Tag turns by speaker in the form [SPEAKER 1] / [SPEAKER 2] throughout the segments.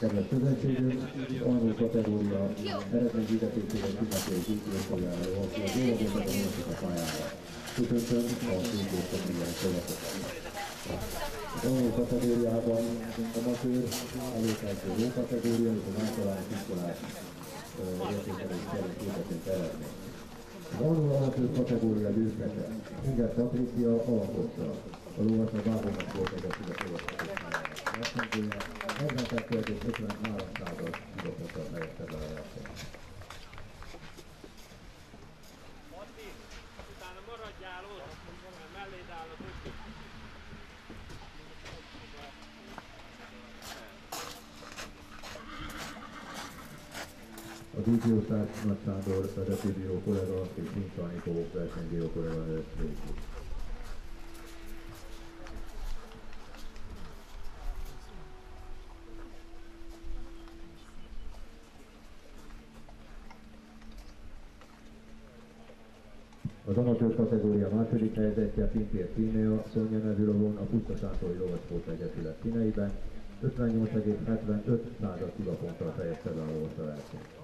[SPEAKER 1] Kedves közönségünk, angol kategória eredmény hirdetésére ünnepélyes díjkészüljára valaki az óvodókat a másik a pályára. Köszöntöm a szintések minden következőt. Az angol kategóriában amatőr, előkezdő jó kategória és az általános iskolás értékelés szerint hirdetett eredmény. Az angol amatőr kategória győztese, Inger Patricia alapotta. A lovat a bábónak volt egy a születővezető versenyzője, 42 és 53 század kidobotta helyette le a versenyt.
[SPEAKER 2] Matti, utána maradjál ott, mert melléd áll az ötök.
[SPEAKER 1] A díjdiótárs Nagy Sándor vezetőbíró kollega és Nincs Anikó versenybíró kollega előtt végül. Amatőr kategória második helyezettje Pintér Tímea, Szonya nevű lovon a Pusztasátori Lovasport Egyesület színeiben 58,75 század kilaponttal fejezte be a versenyt.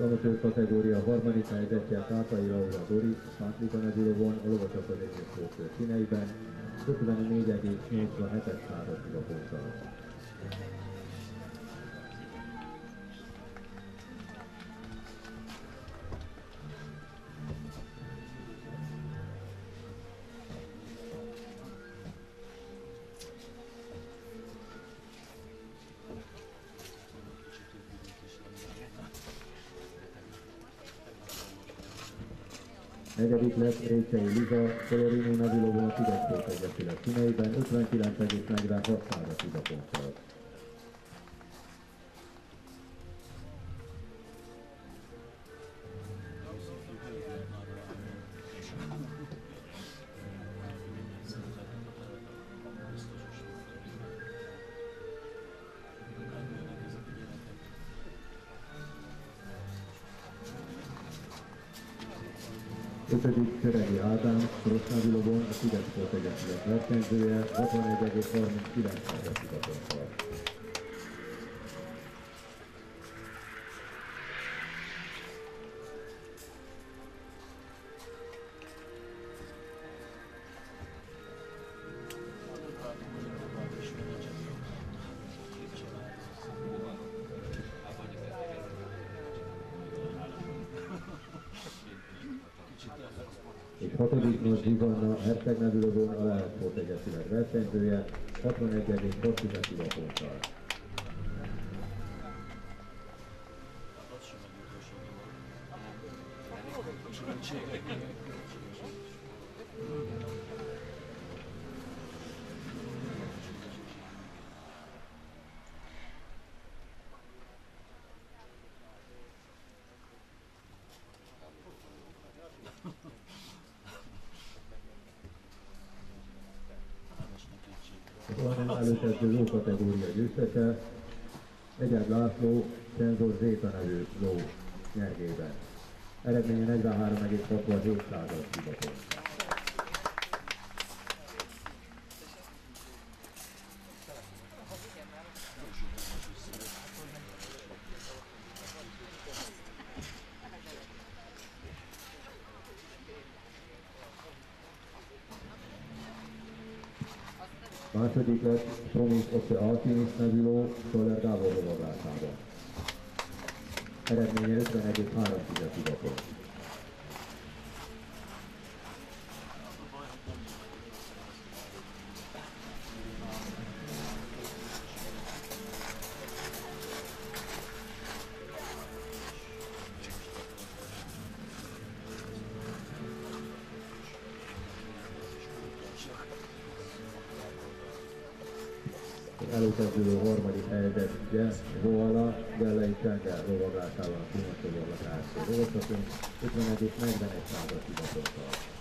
[SPEAKER 1] Amatőr kategória harmadik helyezettje Kápai Laura Dori, Pátlika nevű lovon a Lovas Akadémia Sportkör színeiben 54,87 század kilaponttal. Negyedik lett Récsei Liza, Colorini Navilóval a Fidesz Egyesület színeiben 59,46 század tudaponttal. 5. Szeregi Ádám, Sorosnádi Lobon, a Szigetfolt Egyesület versenyzője, 61,39 mérősítatókkal. És hatodik Nagy Zsuzsanna Herceg nevű lovon a Lehet Sport Egyesület versenyzője 61,6 kilaponttal. Az onnan előkezdő ló kategória győztese Egyed László, Szenzor Zéta nevű ló nyergében. Eredménye 43,67 század kibapont. Második lett Promis Oce Alpinis nevű ló Stoller Gábor lovaglásában. Eredménye 51,3 kibapont. Előkezdő harmadik helyzet, ugye, Volna, Gellei Csenge lovaglásával a Kunatoborlatás. Lovasatunk 51 és 41 század hivatottal.